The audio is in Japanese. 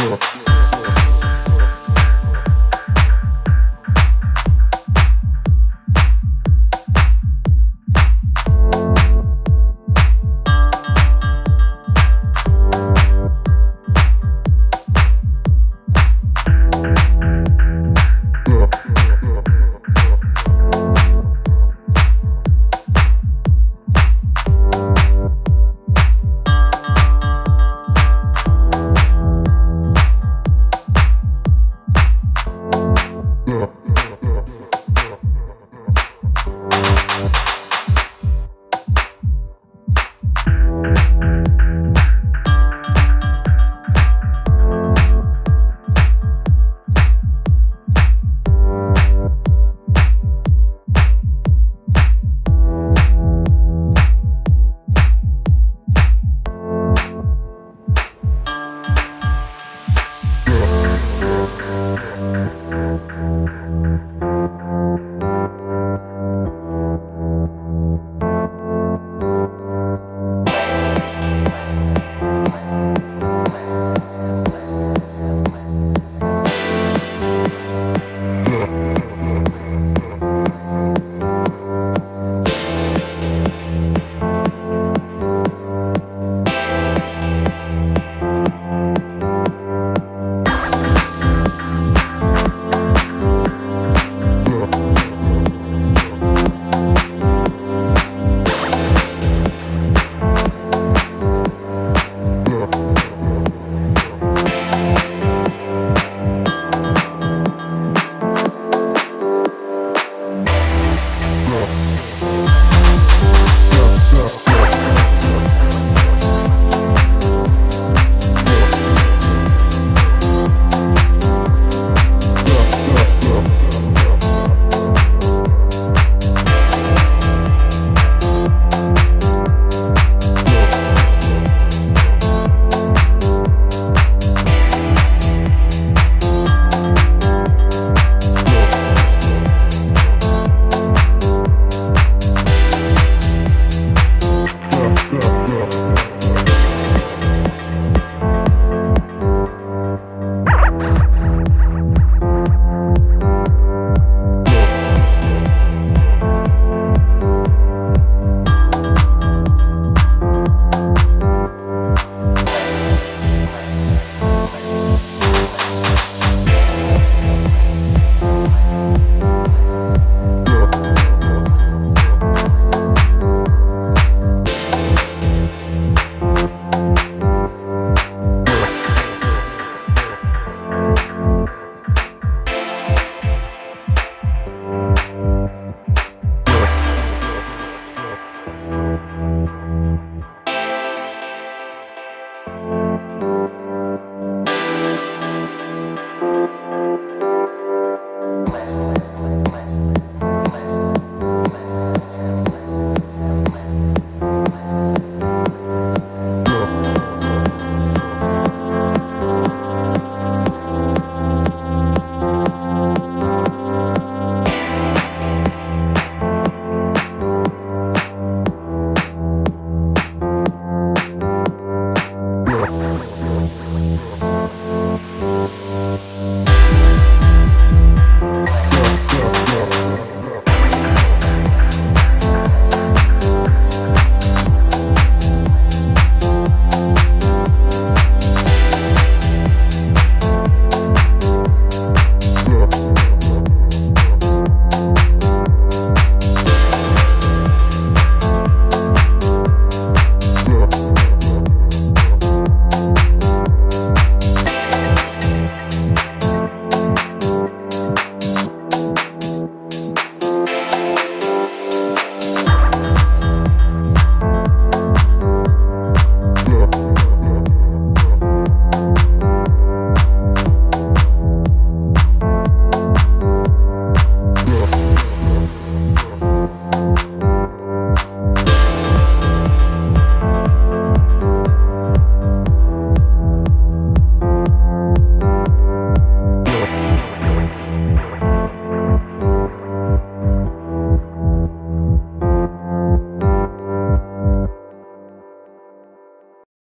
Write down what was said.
Yeah.